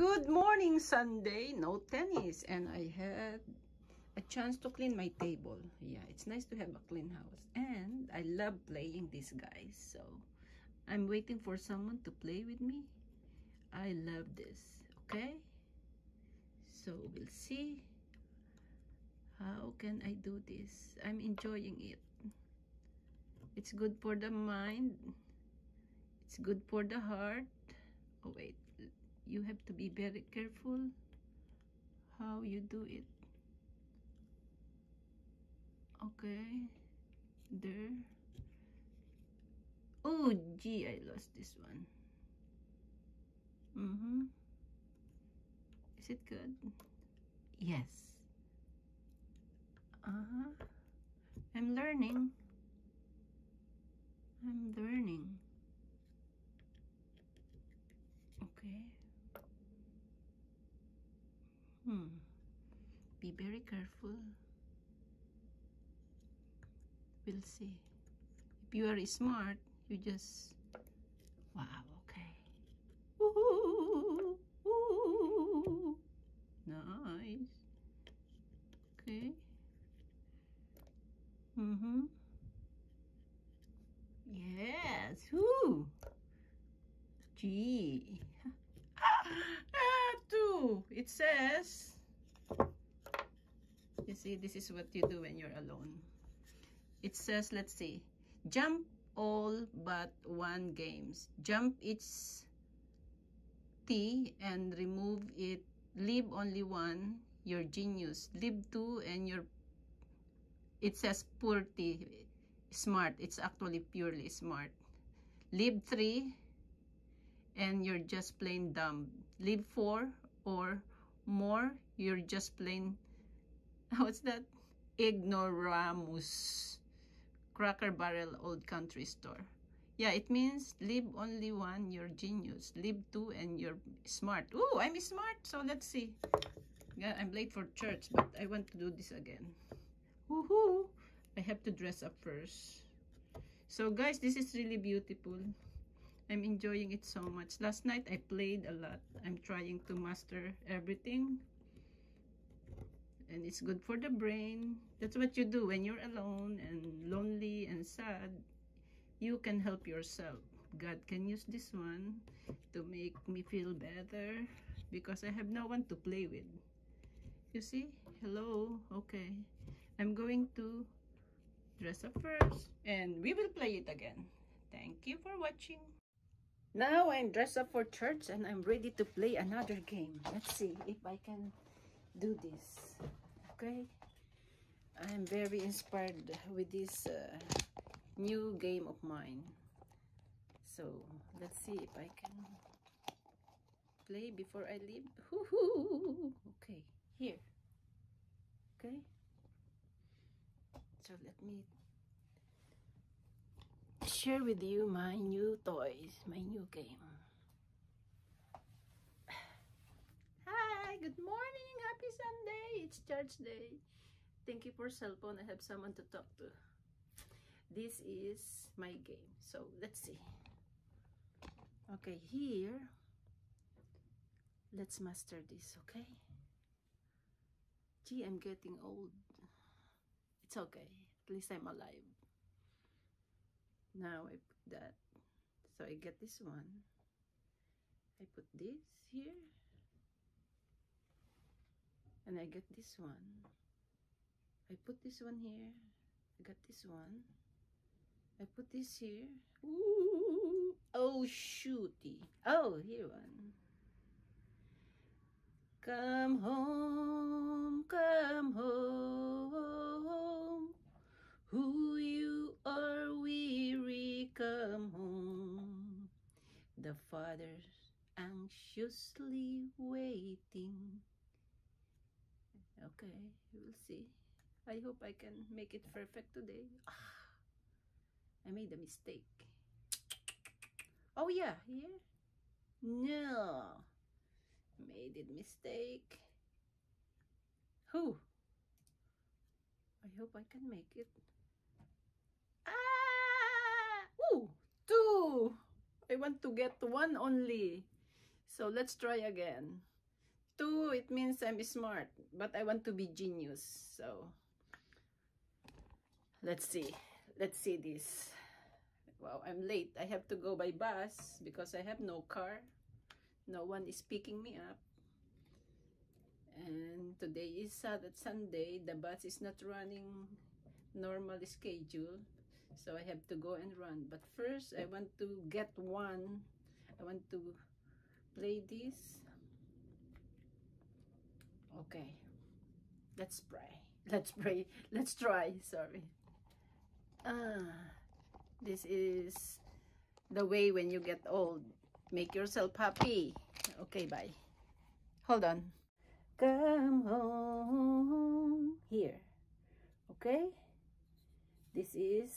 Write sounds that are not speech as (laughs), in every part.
good morning Sunday. No tennis. And I had a chance to clean my table. Yeah, it's nice to have a clean house. And I love playing these guys. So I'm waiting for someone to play with me. I love this. Okay? So we'll see. How can I do this? I'm enjoying it. It's good for the mind. It's good for the heart. Oh wait, you have to be very careful how you do it. Okay there. Oh gee I lost this one. Mm-hmm. Is it good? Yes. Uh-huh. I'm learning. I'm learning. Okay Hmm. Be very careful. We'll see. If you are smart, you just... Wow, okay. Ooh, ooh, nice. Okay. Mm-hmm. Yes. Whoo. Gee. It says, you see, this is what you do when you're alone. It says, let's see, jump all but one games. Jump each T and remove it. Leave only one, your genius. Leave two and your, it says poor T, smart. It's actually purely smart. Leave three, and you're just plain dumb. Leave four or more, you're just plain, (laughs) what's that? Ignoramus. Cracker Barrel Old Country Store. Yeah, it means leave only one, you're genius. Leave two and you're smart. Oh, I'm smart. So let's see. Yeah, I'm late for church, but I want to do this again. Woohoo! I have to dress up first. So guys, this is really beautiful. I'm enjoying it so much. Last night I played a lot. I'm trying to master everything. And it's good for the brain. That's what you do when you're alone and lonely and sad. You can help yourself. God can use this one to make me feel better because I have no one to play with. You see? Hello? Okay. I'm going to dress up first and we will play it again. Thank you for watching. Now I'm dressed up for church and I'm ready to play another game. Let's see if I can do this. Okay? I'm very inspired with this uh, new game of mine. So, let's see if I can play before I leave. Okay, here. Okay? So, let me share with you my new toys, my new game. Hi, good morning, happy Sunday. It's church day. Thank you for cell phone. I have someone to talk to. This is my game. So let's see. Okay, here. Let's master this, okay? Gee, I'm getting old. It's okay. At least I'm alive now I put that. So I get this one. I put this here. And I get this one. I put this one here. I got this one. I put this here. Ooh. oh shooty. Oh here one. Come home come home The father's anxiously waiting. Okay, we'll see. I hope I can make it perfect today. Ah, I made a mistake. Oh yeah, here? No. Made it mistake. Who? I hope I can make it. Ah! Ooh, two. I want to get one only. So let's try again. Two, it means I'm smart, but I want to be genius. So let's see. Let's see this. Wow, I'm late. I have to go by bus because I have no car. No one is picking me up. And today is Saturday, Sunday. The bus is not running normal schedule. So I have to go and run. But first, I want to get one. I want to play this. Okay. Let's pray. (laughs) Let's pray. Let's try. Sorry. Ah, this is the way when you get old. Make yourself happy. Okay, bye. Hold on. Come home. Here. Okay? This is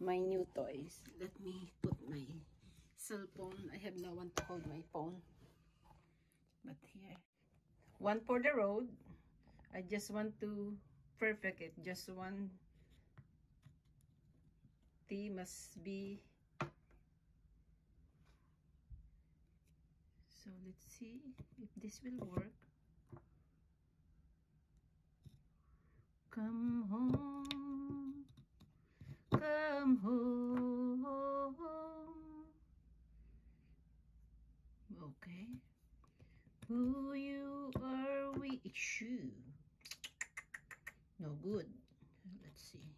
my new toys. Let me put my cell phone. I have no one to hold my phone. But here. One for the road. I just want to perfect it. Just one T must be so let's see if this will work come home come home. Okay. Who you are we issue no good. Let's see.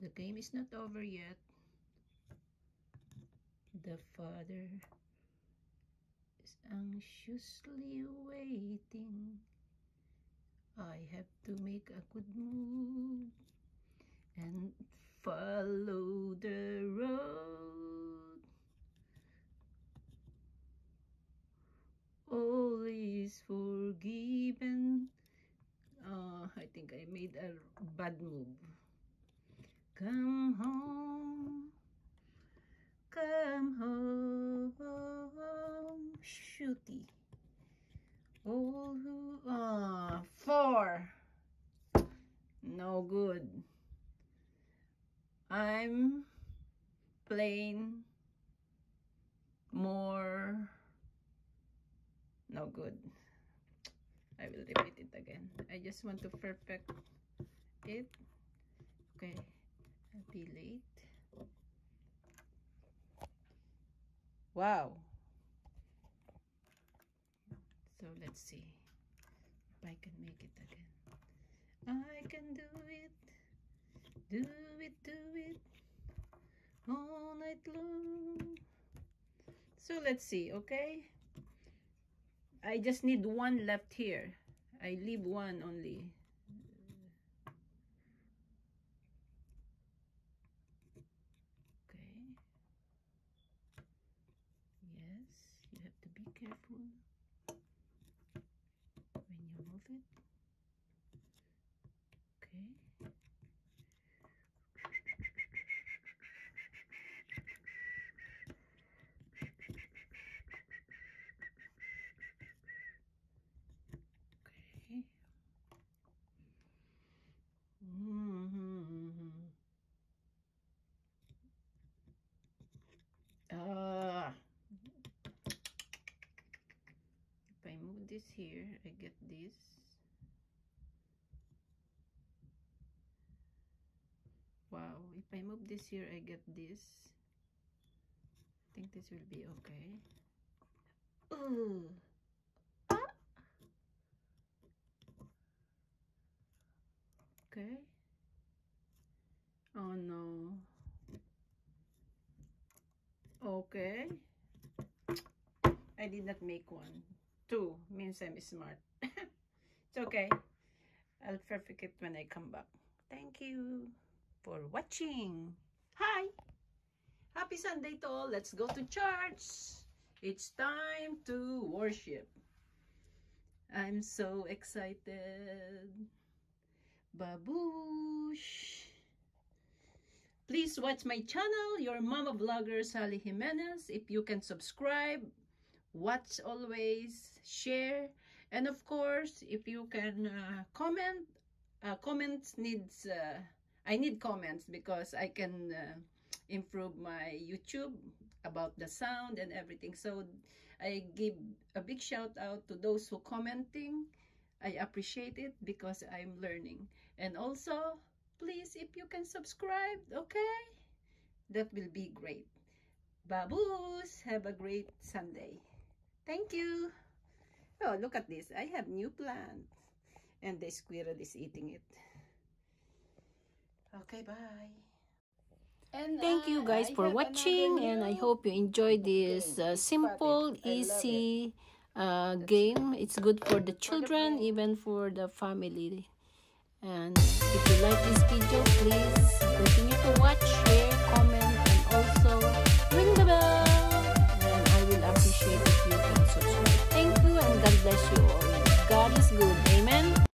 The game is not over yet. The father is anxiously waiting. I have to make a good move. And follow the road. All is forgiven. Uh, I think I made a bad move. Come home. Come home. Shooty. All who ah four. No good. I'm playing more no good. I will repeat it again. I just want to perfect it. Okay. I'll be late. Wow. So let's see if I can make it again. I can do it, do it, do it all night long. So let's see, okay? I just need one left here. I leave one only. Okay. Yes, you have to be careful. When you move it. Okay. Mm -hmm. Ah. If I move this here, I get this. wow if I move this here I get this. I think this will be okay. (coughs) Okay. Oh no. Okay. I did not make one two means I'm smart (laughs) it's okay I'll perfect it when I come back thank you for watching. Hi! Happy Sunday to all. Let's go to church. It's time to worship. I'm so excited. Babush. Please watch my channel, your mama vlogger Sally Jimenez. If you can subscribe, watch always, share, and of course, if you can uh, comment, uh, comments needs uh, I need comments because I can uh, improve my YouTube about the sound and everything. So I give a big shout out to those who commenting. I appreciate it because I'm learning. And also, please, if you can subscribe, okay? That will be great. Baboos, have a great Sunday. Thank you. Oh, look at this. I have new plant. And the squirrel is eating it. Okay, bye. And Thank you guys I for watching and I hope you enjoy this uh, simple, easy uh, game. It's good for the children, even for the family. And if you like this video, please continue to watch, share, comment, subscribe. Thank you and God bless you all. God is good. Amen.